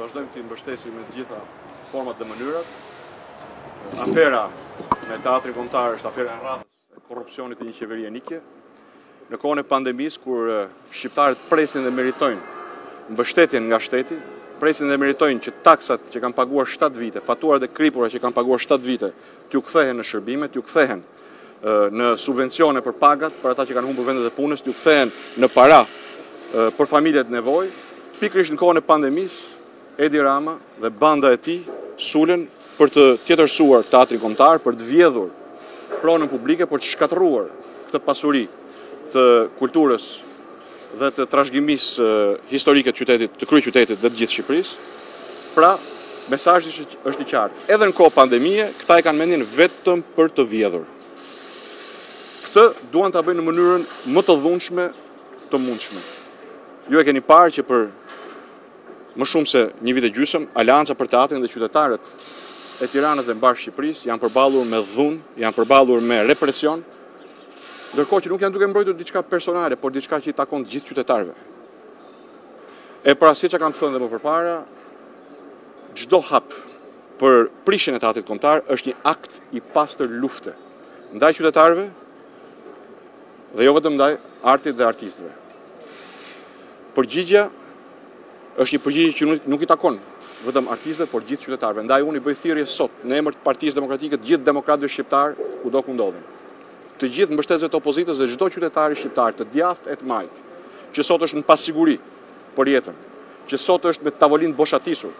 vazhdojmë t'i mbështesim me të gjitha format dhe mënyrat. Afera me teatrin kombëtar është afera e radhës e korrupsionit e një qeverie në ikje. Në kohën e pandemisë kur shqiptarët presin dhe meritojnë mbështetjen nga shteti, presin dhe meritojnë që taksat që kanë paguar 7 vite, faturat e kripura që kanë paguar 7 vite, t'ju kthehen në shërbime, t'ju kthehen në subvencione për pagat, për ata që kanë humbur vendet e punës, t'ju kthehen në para për familjet në nevojë, pikërisht në kohën e pandemisë, Edi Rama dhe banda e tij sulen për të tjetërsuar teatrin kombëtar, për të vjedhur pronën publike, për të shkatërruar këtë pasuri të kulturës dhe të trashëgimisë historike të qytetit, të kryeqytetit dhe të gjithë Shqipërisë. Pra, mesazhi është i qartë. Edhe në kohë pandemie, këta e kanë mendjen vetëm për të vjedhur. Këtë duan ta bëjnë në mënyrën më të dhunshme të mundshme. Ju e keni parë që për më shumë se një vit e gjysëm, Aleanca për Teatrin dhe qytetarët e Tiranës dhe mbarë Shqipërisë janë përballur me dhunë, janë përballur me represion, Ndërkohë që nuk janë duke mbrojtur diçka personale, por diçka që i takon të gjithë qytetarëve. E pra, siç e kam thënë dhe më përpara, çdo hap për prishjen e Teatrit Kombëtar është një akt i pastër lufte ndaj qytetarëve dhe jo vetëm ndaj artit dhe artistëve. Përgjigja Është një përgjigje që nuk i takon vetëm artistëve, por gjithë qytetarëve. Ndaj unë i bëj thirrje sot në emër të Partisë Demokratike të gjithë demokratëve shqiptarë kudo ku ndodhen, të gjithë mbështetësve të opozitës dhe çdo qytetari shqiptar të djathtë e të majtë, që sot është në pasiguri për jetën, që sot është me tavolinë të boshatisur,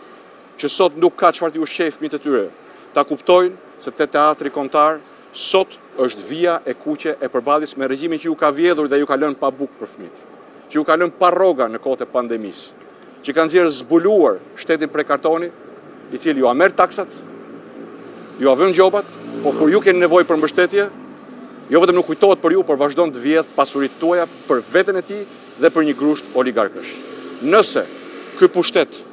që sot nuk ka çfarë t'i ushqejë fëmijët e tyre ta kuptojnë se te Teatri Kombëtar sot është vija e kuqe e përballjes me regjimin që ju ka vjedhur dhe ju ka lënë pa bukë për fëmijët, që ju ka lënë pa rroga në kohët e pandemisë, që ka nxjerrë zbuluar shtetin prej kartoni, i cili jua merr taksat, jua vënë gjobat, por kur ju keni nevojë për mbështetje, jo vetëm nuk kujtohet për ju, por vazhdon të vjedhë pasuritë tuaja për veten e tij dhe për një grusht oligarkësh. Nëse ky pushtet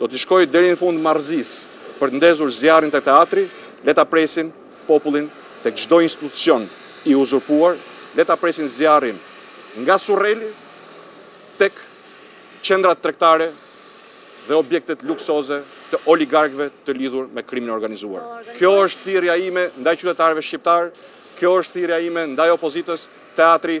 Do t'i shkojë deri në fund marrëzisë për të ndezur zjarrin te teatri, le ta presin popullin tek çdo institucion i uzurpuar, le ta presin zjarrin nga Surreli tek qendrat tregtare dhe objektet luksoze të oligarkëve të lidhur me krimin e organizuar. Kjo është thirrja ime ndaj qytetarëve shqiptarë, kjo është thirrja ime ndaj opozitës, teatri